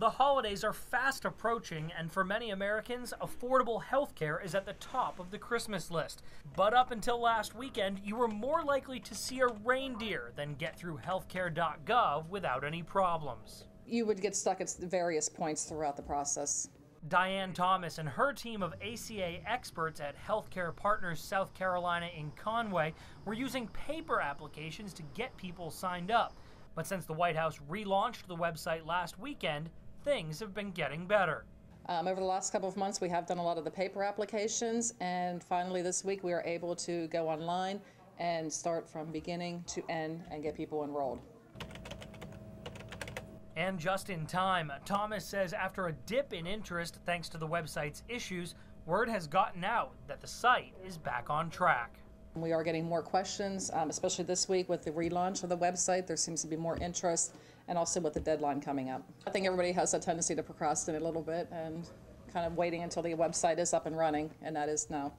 The holidays are fast approaching, and for many Americans, affordable health care is at the top of the Christmas list. But up until last weekend, you were more likely to see a reindeer than get through healthcare.gov without any problems. You would get stuck at various points throughout the process. Diane Thomas and her team of ACA experts at Healthcare Partners South Carolina in Conway were using paper applications to get people signed up. But since the White House relaunched the website last weekend, things have been getting better. Um, over the last couple of months, we have done a lot of the paper applications, and finally this week we are able to go online and start from beginning to end and get people enrolled. And just in time, Thomas says after a dip in interest thanks to the website's issues, word has gotten out that the site is back on track. We are getting more questions, um, especially this week with the relaunch of the website. There seems to be more interest, and also with the deadline coming up. I think everybody has a tendency to procrastinate a little bit and kind of waiting until the website is up and running, and that is now.